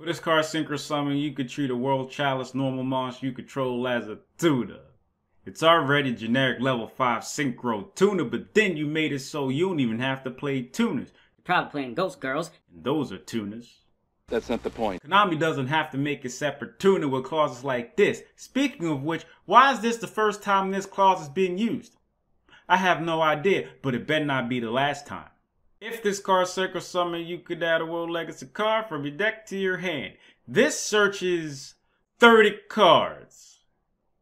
For this card synchro summon, you could treat a world chalice normal monster you control as a tuner. It's already generic level 5 synchro tuner, but then you made it so you don't even have to play tuners. You're probably playing Ghost Girls. And those are tuners. That's not the point. Konami doesn't have to make a separate tuner with clauses like this. Speaking of which, why is this the first time this clause is being used? I have no idea, but it better not be the last time. If this card synchro summon, you could add a World Legacy card from your deck to your hand. This searches 30 cards.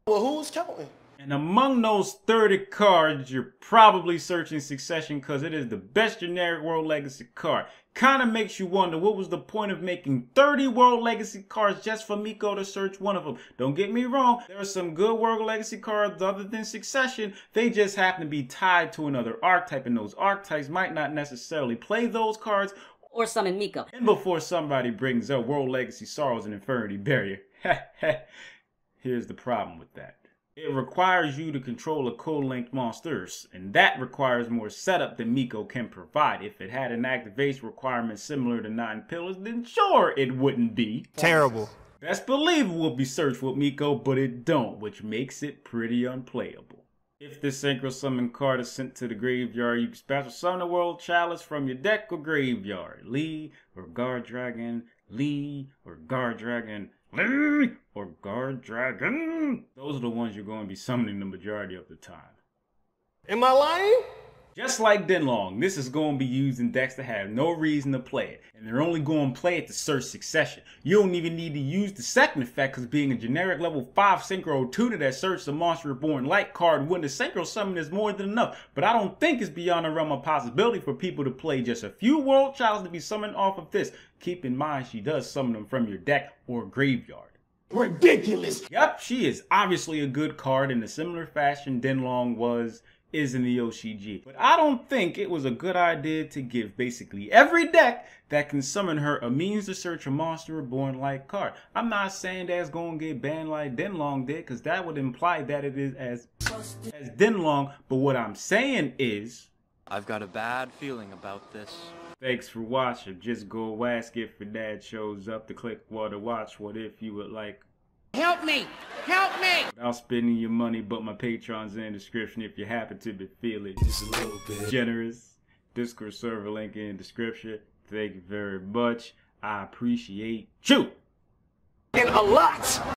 Well, who's counting? And among those 30 cards, you're probably searching Succession because it is the best generic World Legacy card. Kinda makes you wonder what was the point of making 30 World Legacy cards just for Miko to search one of them. Don't get me wrong, there are some good World Legacy cards other than Succession. They just happen to be tied to another archetype, and those archetypes might not necessarily play those cards Or summon Miko. and before somebody brings up World Legacy Sorrows and Infernity Barrier, here's the problem with that. It requires you to control a co-linked monsters, and that requires more setup than Miko can provide. If it had an activation requirement similar to Nine Pillars, then sure it wouldn't be. Terrible. Best believe it will be searched with Miko, but it don't, which makes it pretty unplayable. If this synchro summon card is sent to the graveyard, you can special summon a world chalice from your deck or graveyard. Lee or Guardragon, Lee or Guardragon, Lee or Guardragon. Those are the ones you're going to be summoning the majority of the time. Am I lying? Just like Denglong, this is going to be used in decks that have no reason to play it, and they're only going to play it to search Succession. You don't even need to use the second effect because being a generic level 5 Synchro tuner that searches a Monster Reborn Light card when the Synchro summon is more than enough, but I don't think it's beyond the realm of possibility for people to play just a few World Chalices to be summoned off of this. Keep in mind she does summon them from your deck or graveyard. Ridiculous. Yep, she is obviously a good card in a similar fashion Denglong was is in the OCG. But I don't think it was a good idea to give basically every deck that can summon her a means to search a monster reborn like card. I'm not saying that's gonna get banned like Denglong did, because that would imply that it is as as Denglong. But what I'm saying is I've got a bad feeling about this. Thanks for watching. Just go ask if your dad shows up to click what to watch. What if you would like Help me! Help me! without spending your money, but my Patreon's in the description if you happen to be feeling Just a little bit. generous. Discord server link in the description. Thank you very much. I appreciate you. And a lot.